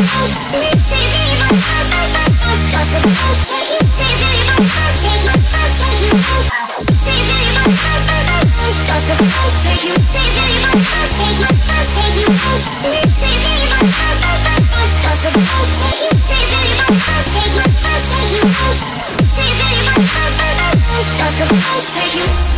I'll Take you.